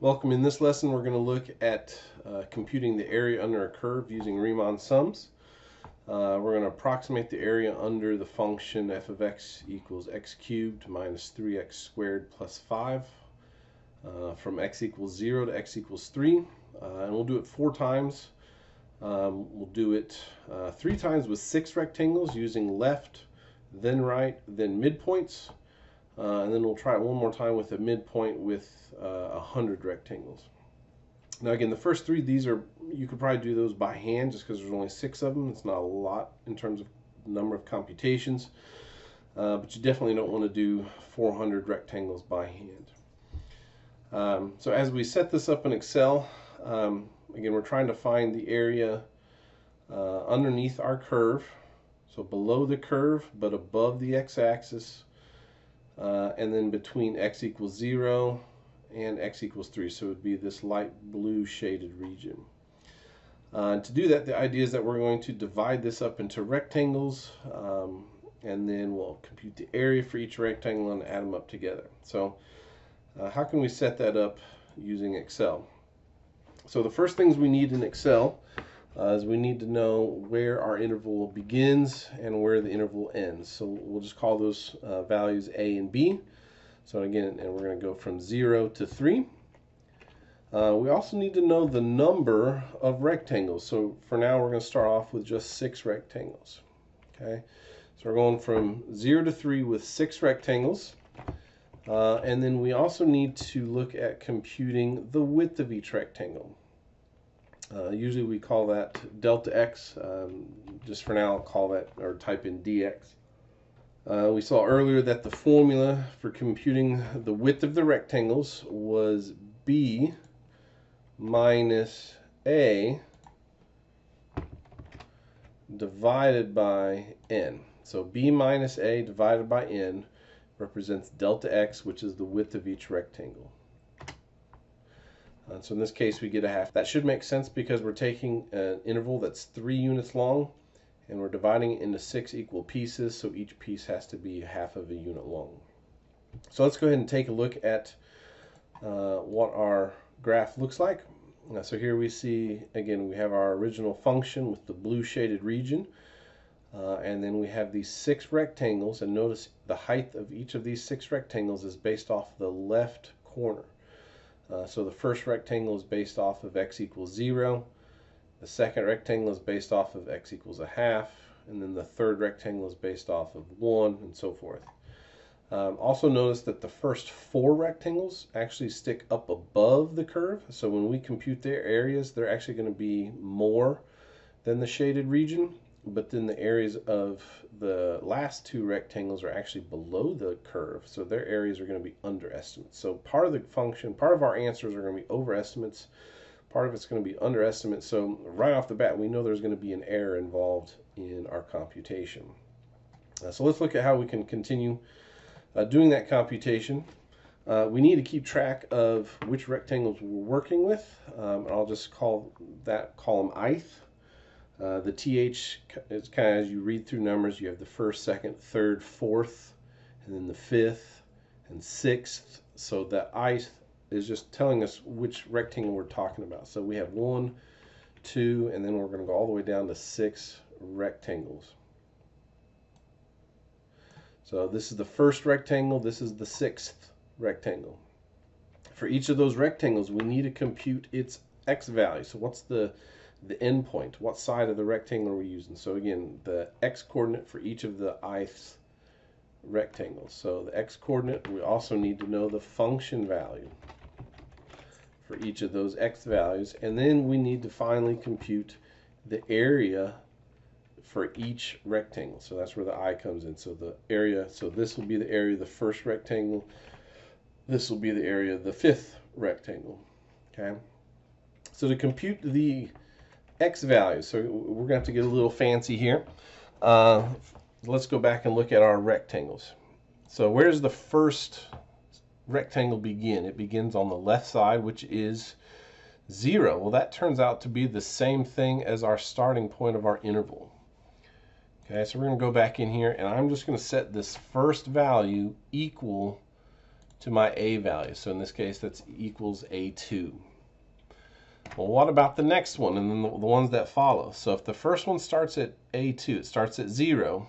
Welcome. In this lesson, we're going to look at uh, computing the area under a curve using Riemann sums. Uh, we're going to approximate the area under the function f of x equals x cubed minus 3x squared plus 5 uh, from x equals 0 to x equals 3. Uh, and we'll do it four times. Um, we'll do it uh, three times with six rectangles using left, then right, then midpoints. Uh, and then we'll try it one more time with a midpoint with uh, a uh, hundred rectangles. Now again, the first three, these are, you could probably do those by hand just because there's only six of them. It's not a lot in terms of number of computations, uh, but you definitely don't want to do 400 rectangles by hand. Um, so as we set this up in Excel, um, again, we're trying to find the area uh, underneath our curve. So below the curve, but above the x-axis uh, and then between x equals 0 and x equals 3. So it would be this light blue shaded region. Uh, to do that, the idea is that we're going to divide this up into rectangles, um, and then we'll compute the area for each rectangle and add them up together. So uh, how can we set that up using Excel? So the first things we need in Excel uh, is we need to know where our interval begins and where the interval ends. So we'll just call those uh, values A and B. So again, and we're going to go from 0 to 3. Uh, we also need to know the number of rectangles. So for now, we're going to start off with just six rectangles. Okay, so we're going from 0 to 3 with six rectangles. Uh, and then we also need to look at computing the width of each rectangle. Uh, usually we call that delta x. Um, just for now, I'll call that or type in dx. Uh, we saw earlier that the formula for computing the width of the rectangles was b minus a divided by n. So b minus a divided by n represents delta x, which is the width of each rectangle. Uh, so in this case, we get a half. That should make sense because we're taking an interval that's three units long and we're dividing it into six equal pieces, so each piece has to be half of a unit long. So let's go ahead and take a look at uh, what our graph looks like. Uh, so here we see, again, we have our original function with the blue shaded region. Uh, and then we have these six rectangles, and notice the height of each of these six rectangles is based off the left corner. Uh, so the first rectangle is based off of x equals 0. The second rectangle is based off of x equals a half. And then the third rectangle is based off of 1 and so forth. Um, also notice that the first four rectangles actually stick up above the curve. So when we compute their areas, they're actually going to be more than the shaded region but then the areas of the last two rectangles are actually below the curve, so their areas are going to be underestimates. So part of the function, part of our answers are going to be overestimates, part of it's going to be underestimates. So right off the bat, we know there's going to be an error involved in our computation. Uh, so let's look at how we can continue uh, doing that computation. Uh, we need to keep track of which rectangles we're working with. Um, I'll just call that column ith. Uh, the TH is kind of as you read through numbers, you have the first, second, third, fourth, and then the fifth and sixth. So the I is just telling us which rectangle we're talking about. So we have one, two, and then we're going to go all the way down to six rectangles. So this is the first rectangle, this is the sixth rectangle. For each of those rectangles, we need to compute its x value. So what's the the endpoint. What side of the rectangle are we using? So again, the x coordinate for each of the ith rectangles. So the x coordinate, we also need to know the function value for each of those x values. And then we need to finally compute the area for each rectangle. So that's where the i comes in. So the area, so this will be the area of the first rectangle. This will be the area of the fifth rectangle. Okay. So to compute the x values. So we're going to have to get a little fancy here. Uh, let's go back and look at our rectangles. So where's the first rectangle begin? It begins on the left side, which is 0. Well, that turns out to be the same thing as our starting point of our interval. Okay, so we're going to go back in here, and I'm just going to set this first value equal to my a value. So in this case, that's equals a2. Well, what about the next one and then the, ones that follow? So if the first one starts at a2, it starts at 0,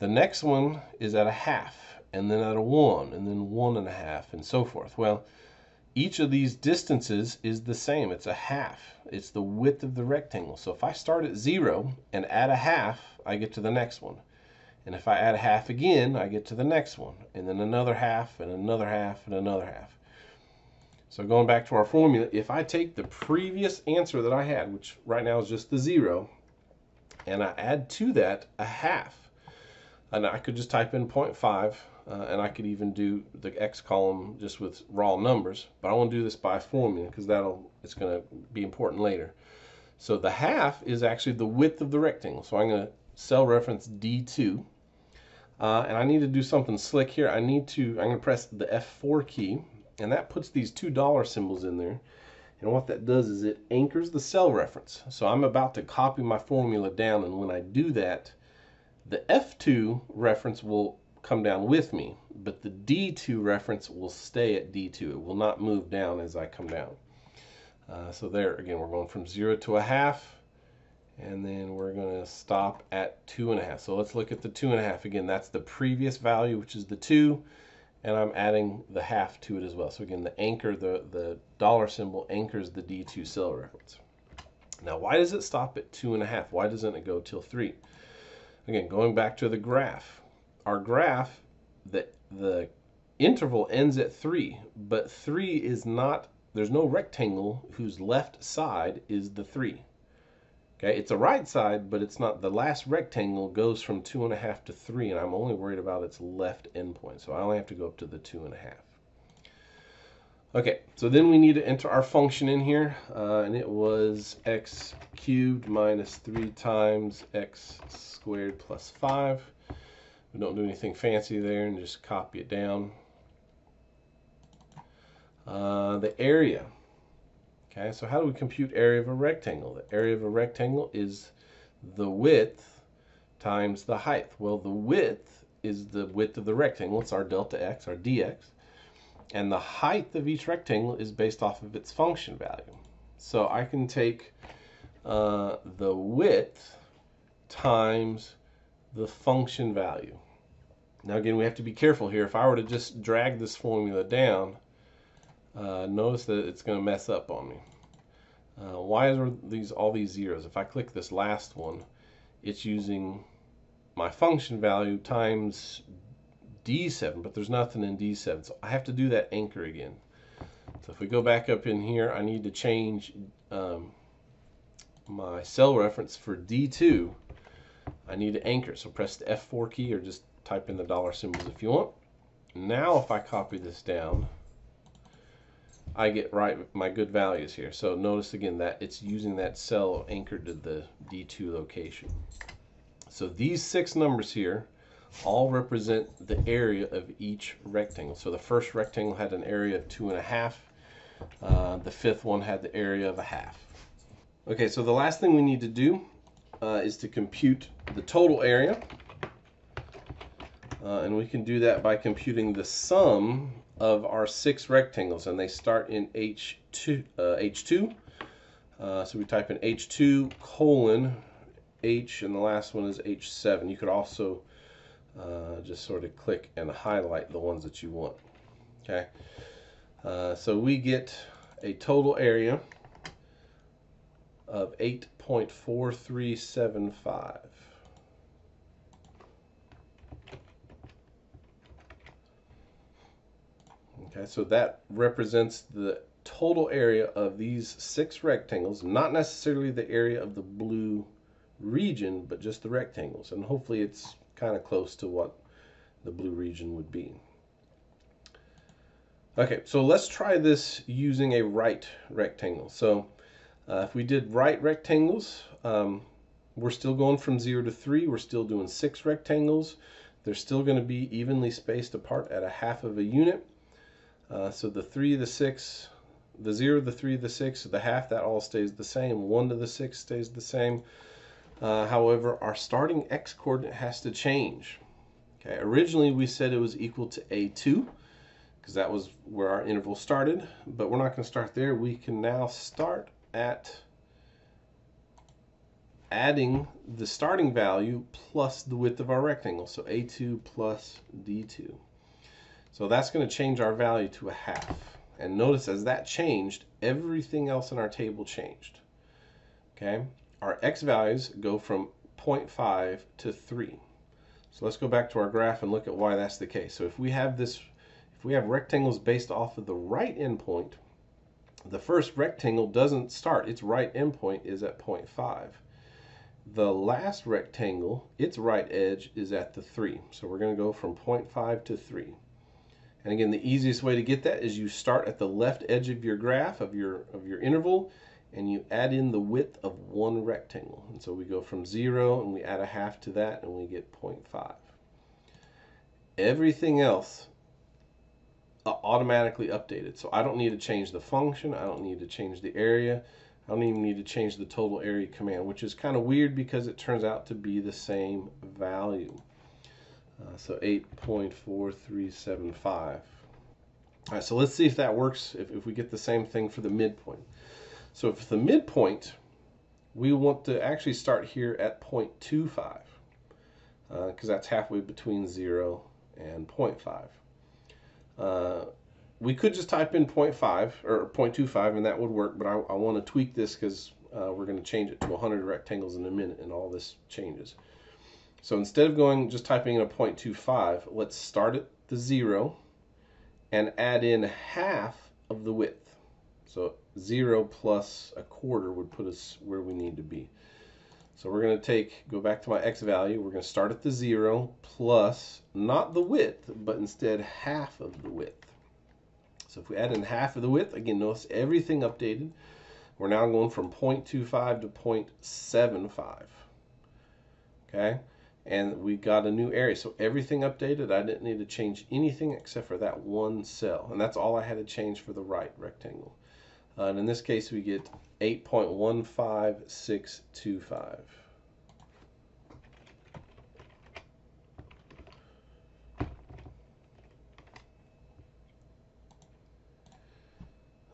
the next one is at a half, and then at a 1, and then one and a half, and so forth. Well, each of these distances is the same. It's a half. It's the width of the rectangle. So if I start at 0 and add a half, I get to the next one. And if I add a half again, I get to the next one. And then another half, and another half, and another half. So going back to our formula, if I take the previous answer that I had, which right now is just the 0, and I add to that a half, and I could just type in 0.5, uh, and I could even do the x column just with raw numbers, but I want to do this by formula because that'll it's going to be important later. So the half is actually the width of the rectangle. So I'm going to cell reference D2, uh, and I need to do something slick here. I need to I'm going to press the F4 key, and that puts these two dollar symbols in there. And what that does is it anchors the cell reference. So I'm about to copy my formula down, and when I do that, the F2 reference will come down with me, but the D2 reference will stay at D2. It will not move down as I come down. Uh, so there, again, we're going from zero to a half, and then we're going to stop at two and a half. So let's look at the two and a half. Again, that's the previous value, which is the two, and I'm adding the half to it as well. So again, the anchor, the, the dollar symbol anchors the D2 cell reference. Now, why does it stop at two and a half? Why doesn't it go till three? Again, going back to the graph, our graph, the, the interval ends at 3, but 3 is not, there's no rectangle whose left side is the 3. Okay, it's a right side, but it's not, the last rectangle goes from 2.5 to 3, and I'm only worried about its left endpoint, so I only have to go up to the 2.5. Okay, so then we need to enter our function in here, uh, and it was x cubed minus 3 times x squared plus 5. We don't do anything fancy there and just copy it down. Uh, the area. Okay, so how do we compute area of a rectangle? The area of a rectangle is the width times the height. Well, the width is the width of the rectangle. It's our delta x, our dx. And the height of each rectangle is based off of its function value. So I can take uh, the width times the function value. Now again, we have to be careful here. If I were to just drag this formula down, uh, notice that it's going to mess up on me. Uh, why are these all these zeros? If I click this last one, it's using my function value times D7, but there's nothing in D7, so I have to do that anchor again. So if we go back up in here, I need to change um, my cell reference for D2 I need to anchor. So press the F4 key or just type in the dollar symbols if you want. Now if I copy this down, I get right my good values here. So notice again that it's using that cell anchored to the D2 location. So these six numbers here all represent the area of each rectangle. So the first rectangle had an area of two and a half. Uh, the fifth one had the area of a half. Okay, so the last thing we need to do uh, is to compute the total area. Uh, and we can do that by computing the sum of our six rectangles. And they start in H2. Uh, H2. Uh, so we type in H2 colon H, and the last one is H7. You could also uh, just sort of click and highlight the ones that you want. Okay. Uh, so we get a total area of 8.4375. Okay, so that represents the total area of these six rectangles, not necessarily the area of the blue region, but just the rectangles. And hopefully it's kind of close to what the blue region would be. Okay, so let's try this using a right rectangle. So uh, if we did right rectangles, um, we're still going from 0 to 3. We're still doing 6 rectangles. They're still going to be evenly spaced apart at a half of a unit. Uh, so the 3, the 6, the 0, the 3, the 6, the half, that all stays the same. 1 to the 6 stays the same. Uh, however, our starting x coordinate has to change. Okay, originally we said it was equal to a2. because that was where our interval started. But we're not going to start there. We can now start at adding the starting value plus the width of our rectangle. So A2 plus D2. So that's going to change our value to a half. And notice as that changed, everything else in our table changed. Okay, our x values go from 0.5 to 3. So let's go back to our graph and look at why that's the case. So if we have this, if we have rectangles based off of the right endpoint, the first rectangle doesn't start. Its right endpoint is at 0.5. The last rectangle, its right edge is at the 3. So we're going to go from 0.5 to 3. And again, the easiest way to get that is you start at the left edge of your graph, of your, of your interval, and you add in the width of one rectangle. And so we go from 0 and we add a half to that and we get 0.5. Everything else uh, automatically updated. So I don't need to change the function. I don't need to change the area. I don't even need to change the total area command, which is kind of weird because it turns out to be the same value. Uh, so 8.4375. All right, so let's see if that works, if, if we get the same thing for the midpoint. So if the midpoint, we want to actually start here at 0.25, because uh, that's halfway between 0 and 0.5. Uh, we could just type in 0.5 or 0.25 and that would work, but I, I want to tweak this because uh, we're going to change it to 100 rectangles in a minute and all this changes. So instead of going just typing in a 0.25, let's start at the 0 and add in half of the width. So 0 plus a quarter would put us where we need to be. So we're going to take, go back to my x value, we're going to start at the 0 plus, not the width, but instead half of the width. So if we add in half of the width, again, notice everything updated. We're now going from 0.25 to 0.75. Okay, and we got a new area. So everything updated. I didn't need to change anything except for that one cell. And that's all I had to change for the right rectangle. Uh, and in this case, we get 8.15625.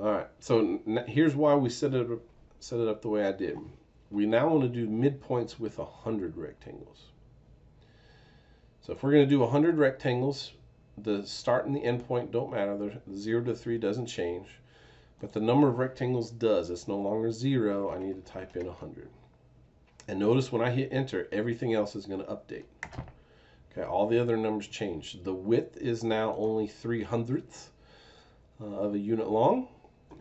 All right, so here's why we set it up, set it up the way I did. We now want to do midpoints with 100 rectangles. So if we're going to do 100 rectangles, the start and the end point don't matter. The 0 to 3 doesn't change. But the number of rectangles does. It's no longer 0. I need to type in 100. And notice when I hit enter, everything else is going to update. Okay, all the other numbers change. The width is now only 3 hundredths uh, of a unit long.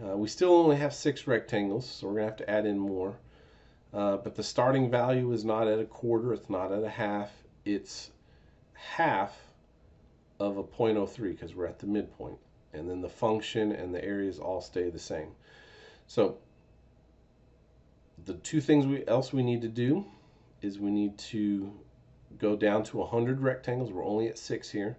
Uh, we still only have six rectangles, so we're going to have to add in more. Uh, but the starting value is not at a quarter, it's not at a half, it's half of a 0.03 because we're at the midpoint. And then the function and the areas all stay the same. So the two things we else we need to do is we need to go down to 100 rectangles. We're only at six here.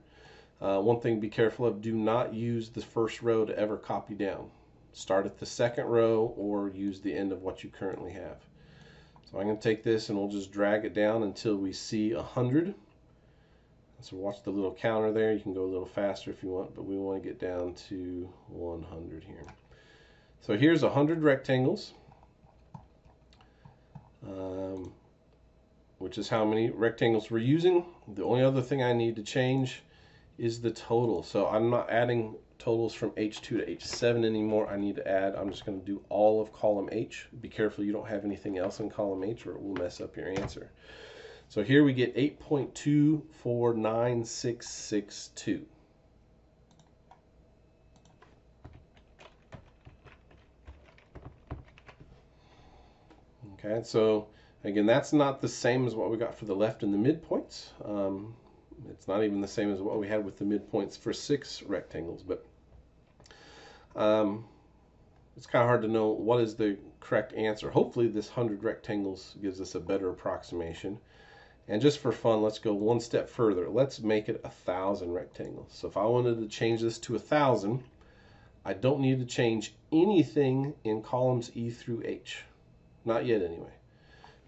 Uh, one thing to be careful of, do not use the first row to ever copy down. Start at the second row or use the end of what you currently have. So I'm going to take this and we'll just drag it down until we see 100. So watch the little counter there. You can go a little faster if you want, but we want to get down to 100 here. So here's 100 rectangles, um, which is how many rectangles we're using. The only other thing I need to change is the total. So I'm not adding totals from H2 to H7 anymore. I need to add, I'm just going to do all of column H. Be careful you don't have anything else in column H or it will mess up your answer. So here we get 8.249662. Okay, so again, that's not the same as what we got for the left and the midpoints. Um, it's not even the same as what we had with the midpoints for six rectangles, but um, it's kind of hard to know what is the correct answer. Hopefully this 100 rectangles gives us a better approximation. And just for fun, let's go one step further. Let's make it a thousand rectangles. So if I wanted to change this to a thousand, I don't need to change anything in columns E through H. Not yet anyway.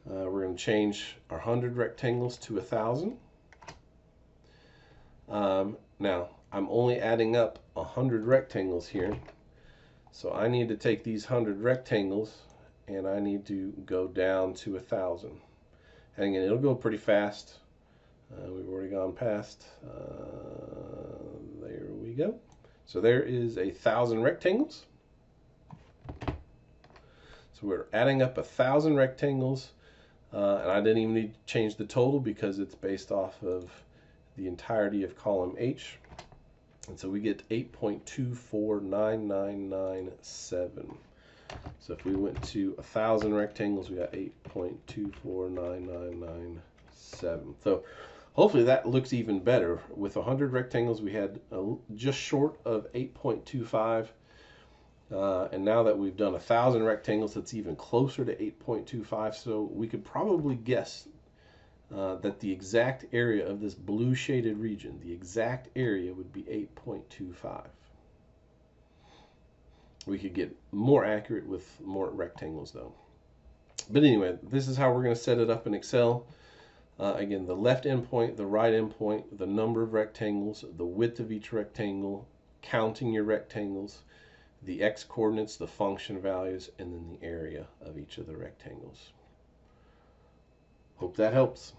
Uh, we're going to change our 100 rectangles to a thousand. Um, now, I'm only adding up a 100 rectangles here. So I need to take these 100 rectangles and I need to go down to a thousand. And again, it'll go pretty fast. Uh, we've already gone past. Uh, there we go. So there is a thousand rectangles. So we're adding up a thousand rectangles, uh, and I didn't even need to change the total because it's based off of the entirety of column H. And so we get 8.249997. So if we went to a thousand rectangles, we got 8.249997. So hopefully that looks even better. With 100 rectangles, we had a, just short of 8.25. Uh, and now that we've done a thousand rectangles, that's even closer to 8.25. So we could probably guess uh, that the exact area of this blue shaded region, the exact area would be 8.25. We could get more accurate with more rectangles though. But anyway, this is how we're going to set it up in Excel. Uh, again, the left endpoint, the right endpoint, the number of rectangles, the width of each rectangle, counting your rectangles, the x coordinates, the function values, and then the area of each of the rectangles. Hope that helps.